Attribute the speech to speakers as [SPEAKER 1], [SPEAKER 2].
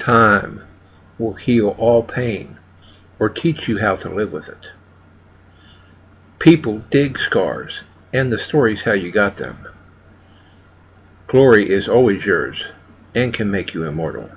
[SPEAKER 1] Time will heal all pain or teach you how to live with it. People dig scars and the stories how you got them. Glory is always yours and can make you immortal.